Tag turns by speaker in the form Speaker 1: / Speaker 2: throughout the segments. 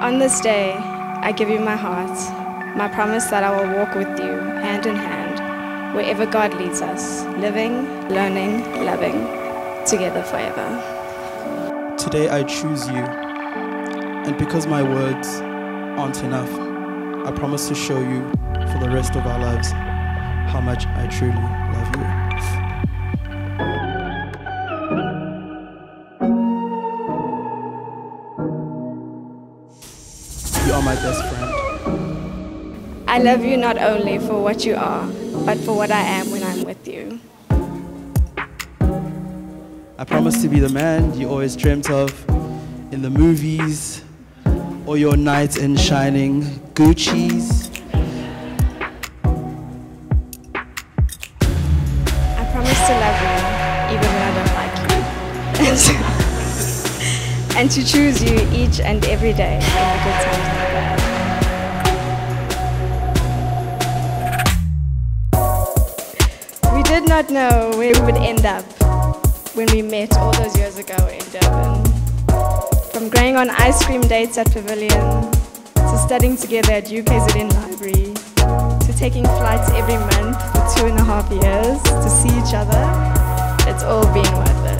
Speaker 1: On this day, I give you my heart, my promise that I will walk with you hand in hand, wherever God leads us, living, learning, loving, together forever.
Speaker 2: Today I choose you, and because my words aren't enough, I promise to show you for the rest of our lives how much I truly love you. Are my best friend.
Speaker 1: I love you not only for what you are, but for what I am when I'm with you.
Speaker 2: I promise to be the man you always dreamt of in the movies or your knights in shining Gucci's.
Speaker 1: I promise to love you even when I don't like you. and to choose you each and every day in the good times not know where we would end up when we met all those years ago in Durban. From going on ice cream dates at Pavilion, to studying together at UKZN Library, to taking flights every month for two and a half years to see each other, it's all been worth it.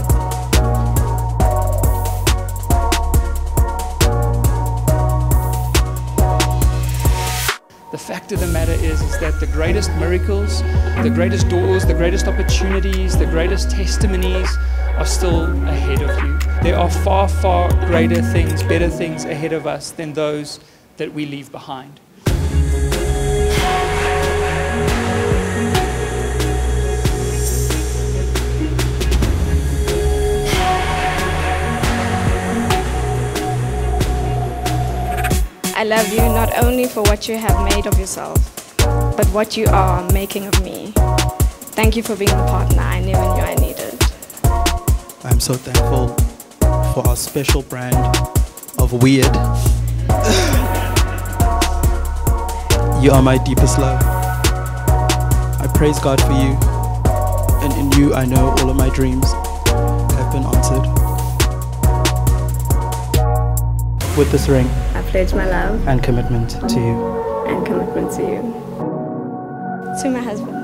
Speaker 3: Fact of the matter is, is that the greatest miracles, the greatest doors, the greatest opportunities, the greatest testimonies are still ahead of you. There are far, far greater things, better things ahead of us than those that we leave behind.
Speaker 1: I love you not only for what you have made of yourself, but what you are making of me. Thank you for being the partner I never knew I needed.
Speaker 2: I'm so thankful for our special brand of weird. you are my deepest love. I praise God for you, and in you I know all of my dreams have been answered. With this ring
Speaker 1: I pledge my love
Speaker 2: and commitment to you.
Speaker 1: and commitment to you. To my husband.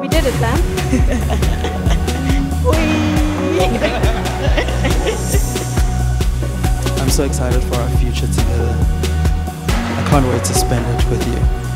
Speaker 1: We did it, Sam.
Speaker 2: I'm so excited for our future together. I can't wait to spend it with you.